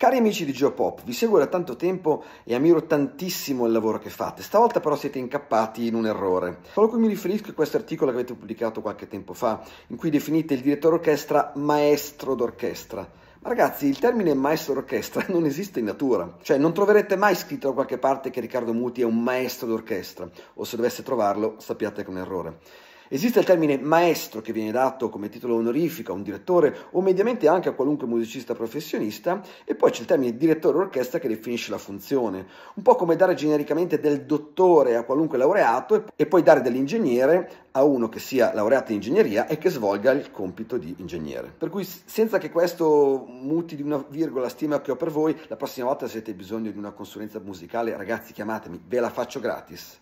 Cari amici di Geopop, vi seguo da tanto tempo e ammiro tantissimo il lavoro che fate. Stavolta però siete incappati in un errore. Quello a cui mi riferisco è questo articolo che avete pubblicato qualche tempo fa, in cui definite il direttore orchestra maestro d'orchestra. Ma ragazzi, il termine maestro d'orchestra non esiste in natura, cioè non troverete mai scritto da qualche parte che Riccardo Muti è un maestro d'orchestra, o se dovesse trovarlo sappiate che è un errore. Esiste il termine maestro che viene dato come titolo onorifico a un direttore o mediamente anche a qualunque musicista professionista e poi c'è il termine direttore orchestra che definisce la funzione, un po' come dare genericamente del dottore a qualunque laureato e poi dare dell'ingegnere a uno che sia laureato in ingegneria e che svolga il compito di ingegnere. Per cui senza che questo muti di una virgola stima che ho per voi, la prossima volta se avete bisogno di una consulenza musicale, ragazzi chiamatemi, ve la faccio gratis.